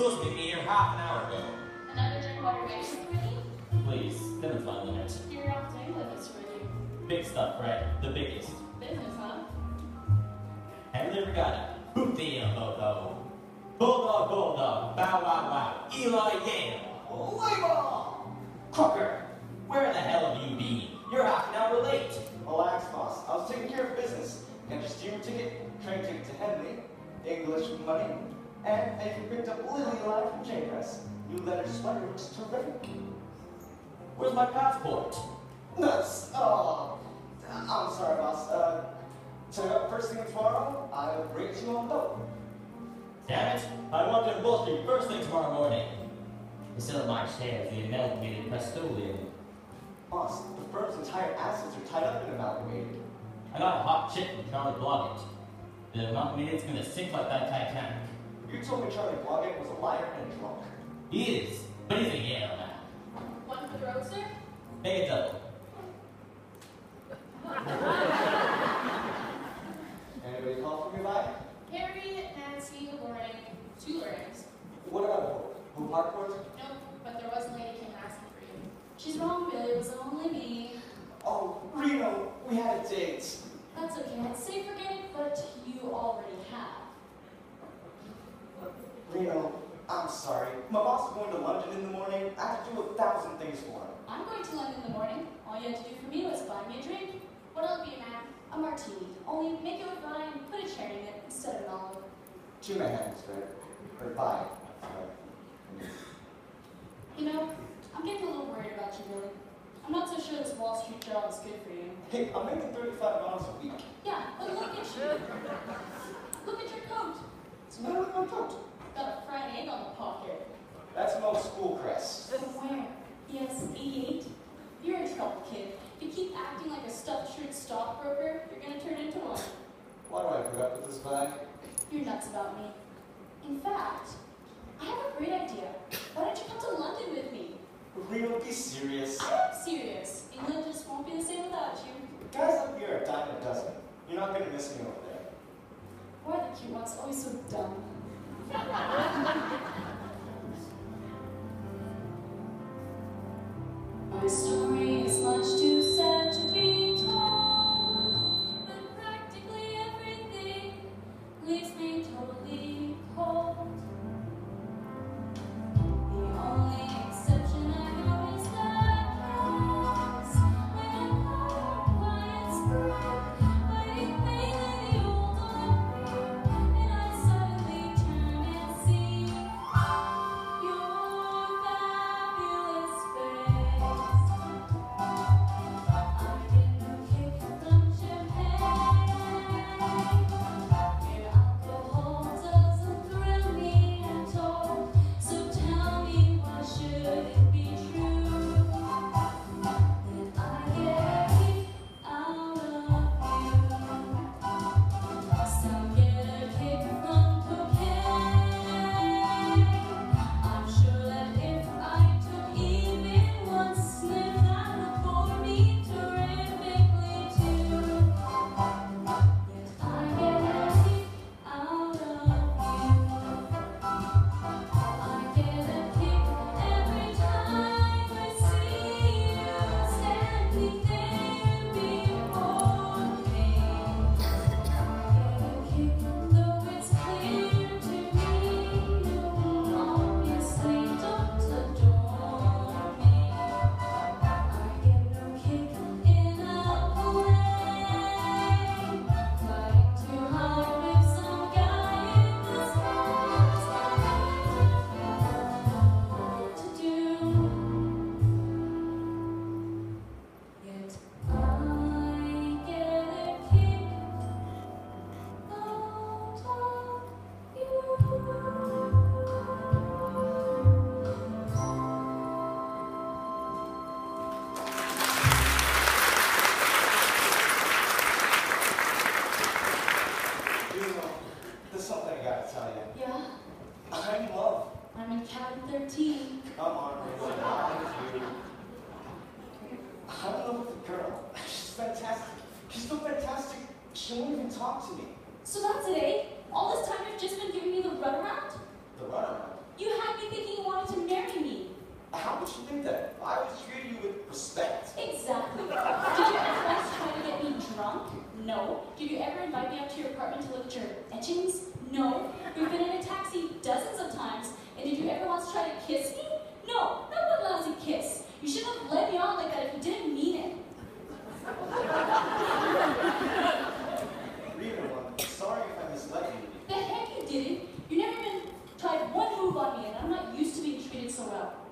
supposed to be here half an hour ago. Another drink you're waiting for me? Please, seven's my limit. You're off England this week. Big stuff, right? The biggest. Business, huh? Henley Regatta, Hoopty Loco, Bulldog Bulldog, Bow Wow Wow, Eli Yale, Label! Crocker, where the hell have you been? You're half an hour late. Relax, boss. I was taking care of business. Got your steamer ticket, train ticket to Henley, English money, and if you picked up Lily line from J-Press. New leather sweater looks terrific. Where's my passport? Nuts. Oh, I'm sorry, boss. Uh, so first thing tomorrow, I'll bring you on boat. Damn it, I want to Wall Street first thing tomorrow morning. To sell my shares in Amalgamated Prestolium. Boss, the firm's entire assets are tied up in Amalgamated. I got a hot chick from Charlie it. The Amalgamated's gonna sink like that Titanic. You told me Charlie Blodgett was a liar and a drunk. He is, but he's a Yale man. One for the roadster? Make it double. Anybody call for me, bye? Harry, Nancy, Lauren, two Lorens. What about Hope? Hope Harcourt? Nope, but there was a lady came asking for you. She's wrong, Billy. It was only me. Oh, Reno, we had a date. That's okay. I'd say forget it, but you already have. Reno, I'm sorry. My boss is going to London in the morning. I have to do a thousand things for him. I'm going to London in the morning. All you had to do for me was buy me a drink. What'll it be, ma'am? A martini. Only make it with wine, put a cherry in it instead of an olive. Two Manhattans, right? Or. Sorry. You know, I'm getting a little worried about you, Billy. I'm not so sure this Wall Street job is good for you. Hey, I'm making $35 a week. Yeah, but look at you. Look at your coat. What's the matter with my coat? Got a fried egg on the pocket. That's an old school crest. From where? Yes, 88. You're in trouble, kid. If you keep acting like a stuffed shirt stockbroker, you're gonna turn into one. Why do I put up with this bag? You're nuts about me. In fact, I have a great idea. Why don't you come to London with me? Reno, be serious. I am serious. England just won't be the same without you. Guys up here are a dime a dozen. You're not gonna miss me over there. Why are the cute ones always so dumb? Cabin 13. Come on, I love the girl. She's fantastic. She's so fantastic, she won't even talk to me. So not today? Eh? All this time you've just been giving me the runaround? The runaround? You had me thinking you wanted to marry me. How would you think that? I would treat you with respect. Exactly. Did you 人が